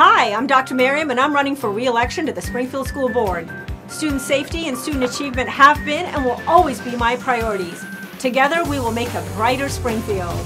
Hi, I'm Dr. Maryam and I'm running for re-election to the Springfield School Board. Student safety and student achievement have been and will always be my priorities. Together we will make a brighter Springfield.